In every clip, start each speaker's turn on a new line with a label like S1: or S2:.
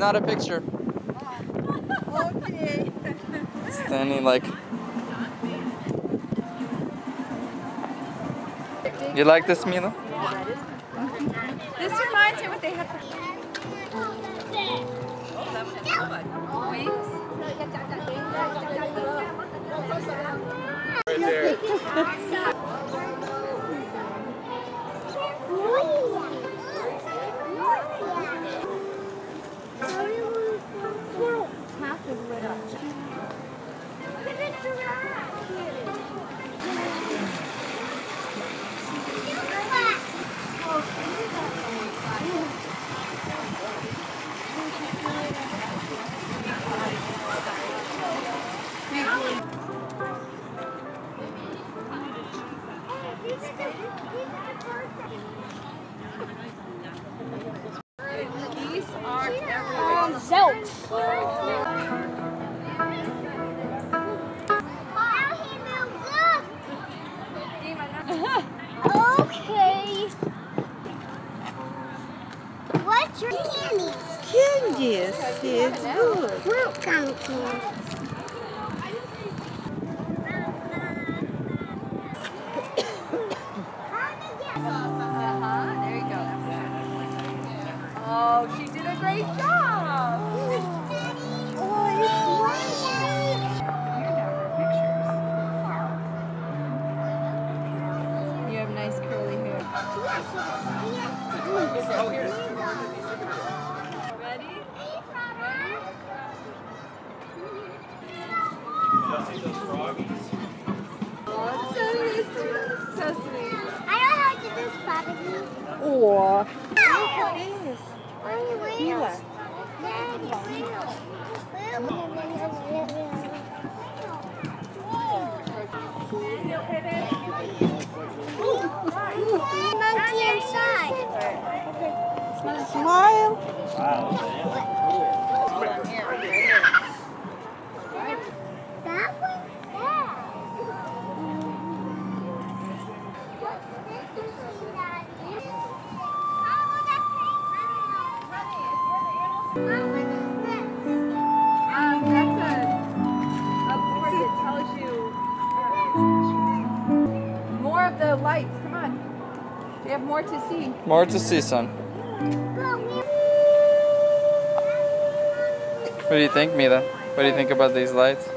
S1: not a picture.
S2: Okay.
S1: Standing like. You like this, Mila?
S2: This reminds me what they have for
S3: What's your candies?
S4: Candies. It's good.
S3: Fruit kind of candy.
S2: Oh, so sweet. So sweet.
S3: I know how to do this, Bobby.
S4: Or
S3: Only wheels. Daddy. Monkey inside.
S4: smile.
S3: That
S2: the lights. Come on. We have more to see.
S1: More to see, son. What do you think, Mila? What do you think about these lights?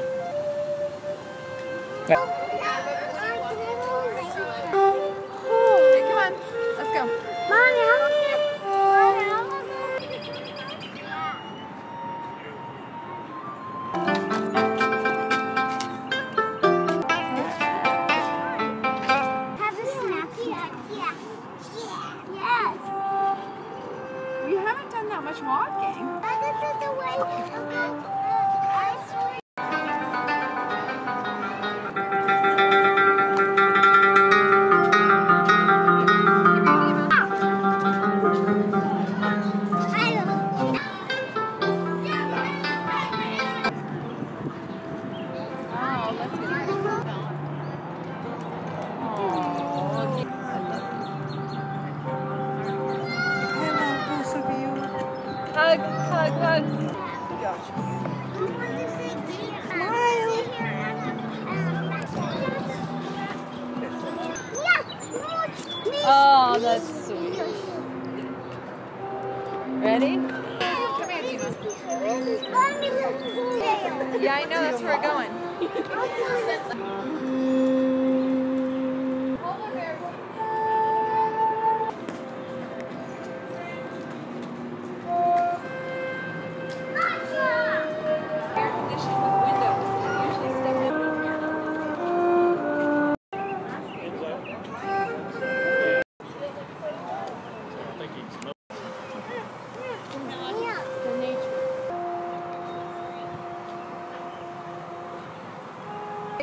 S2: Hug, hug. Oh, that's sweet. Ready? Come here. Yeah, I know. That's where we're going.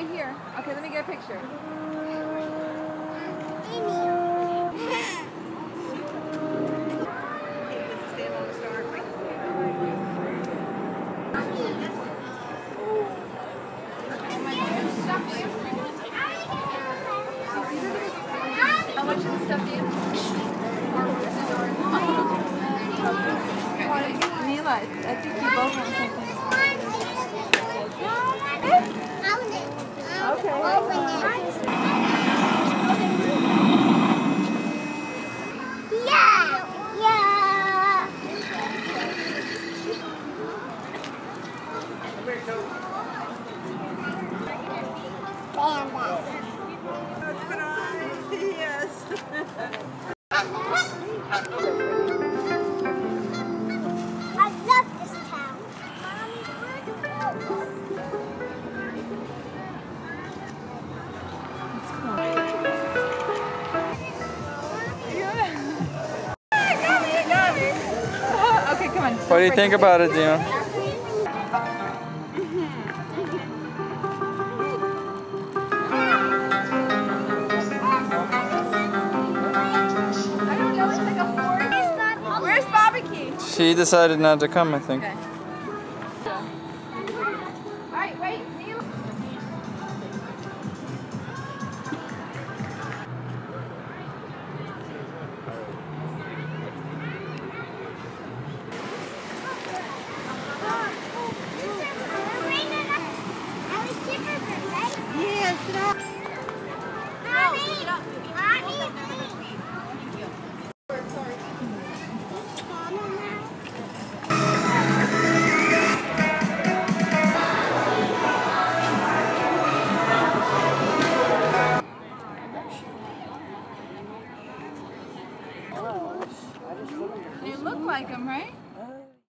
S2: Right here. Okay, let me get a picture. Do you
S1: think about it, Dion?
S2: I don't know. It's like a forest. Where's Bobby Key?
S1: She decided not to come, I think.
S2: Okay.